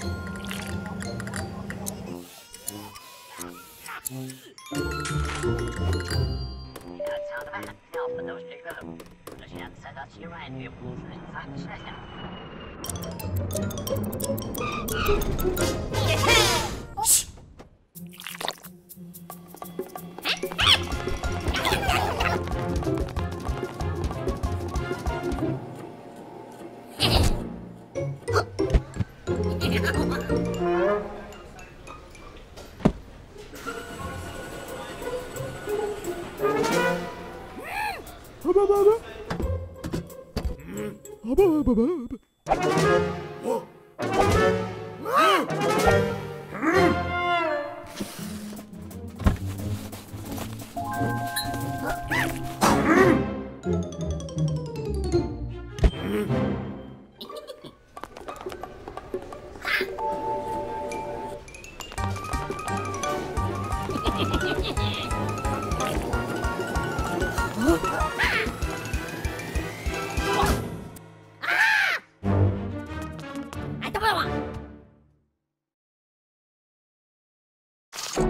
Yeah. Proeven en vaak 哎，等我等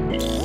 我。